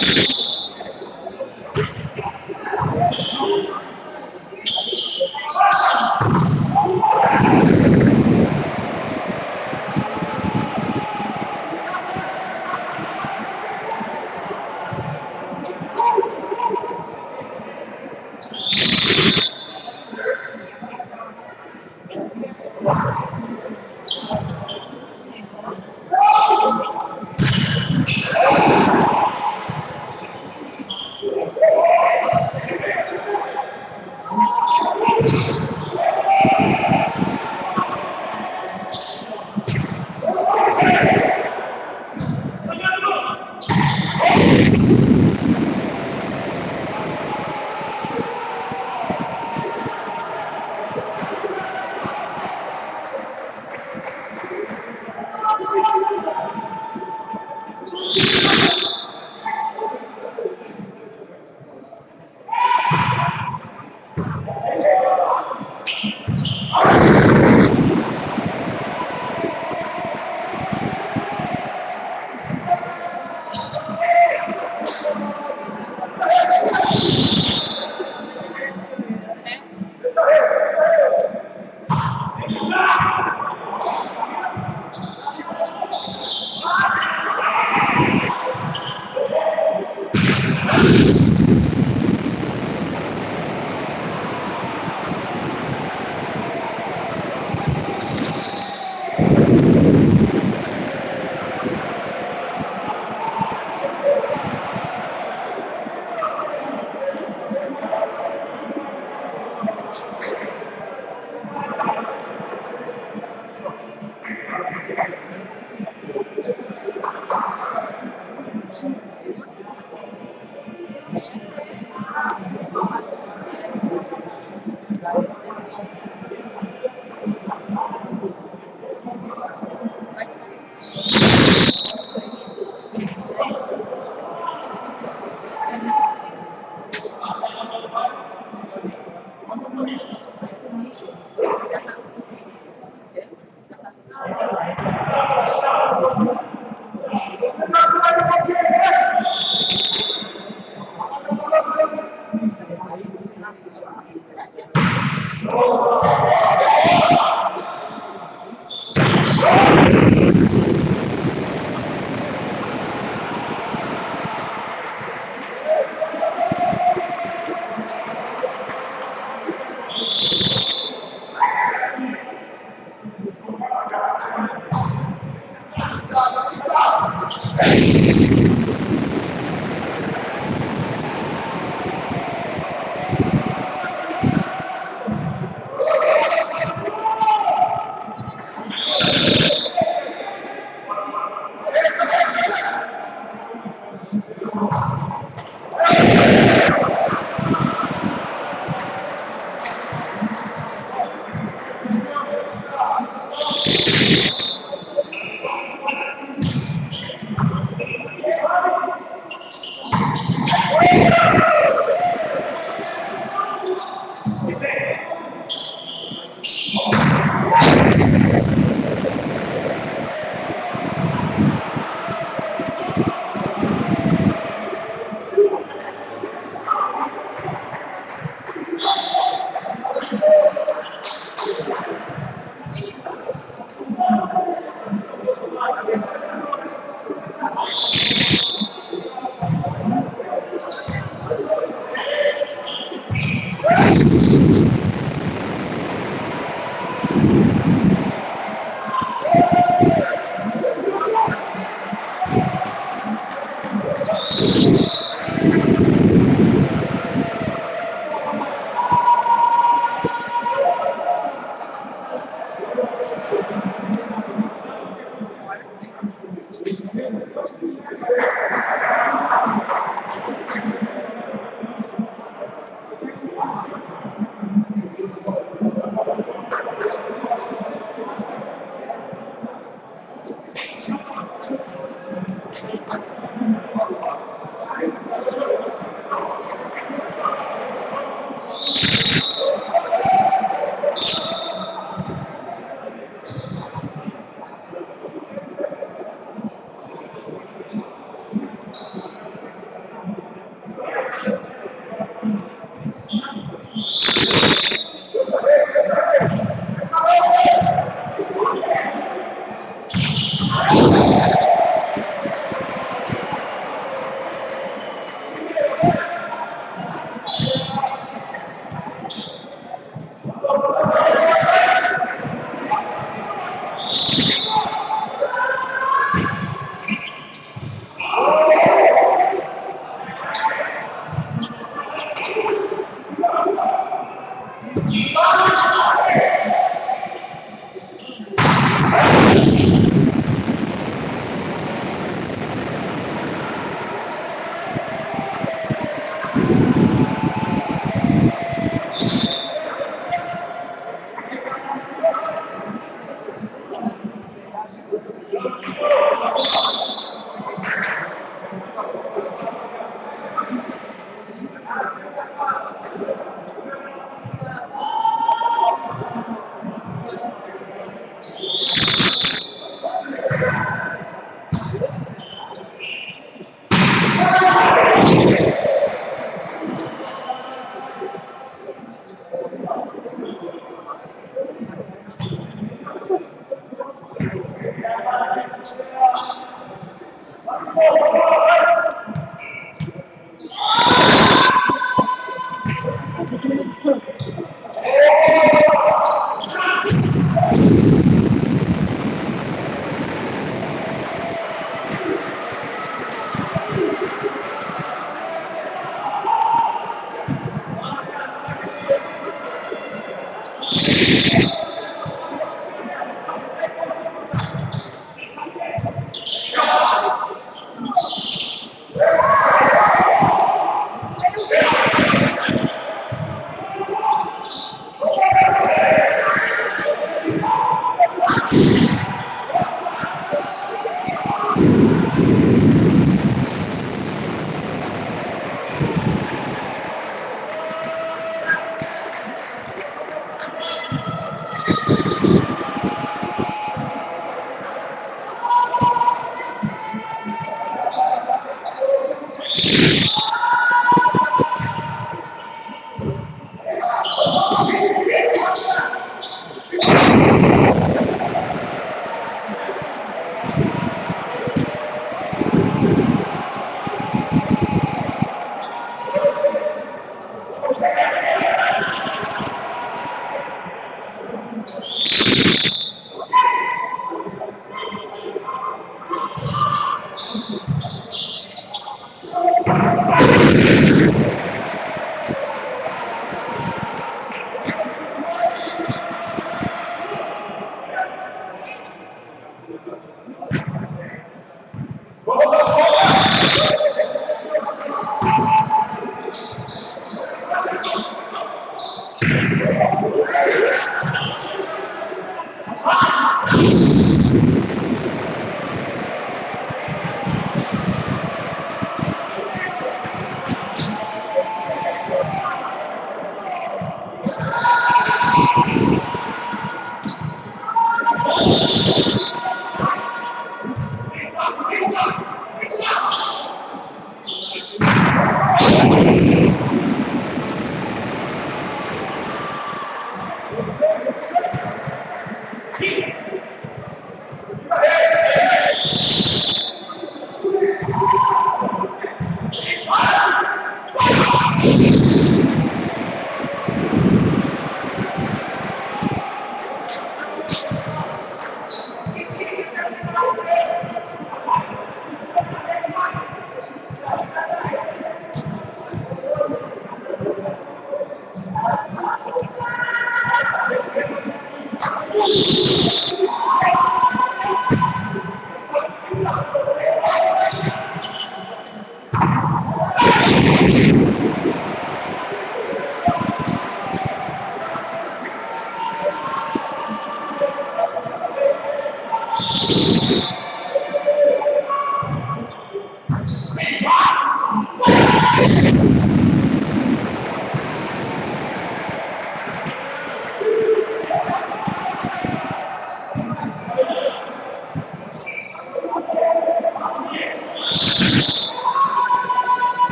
Gracias.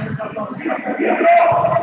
el capitán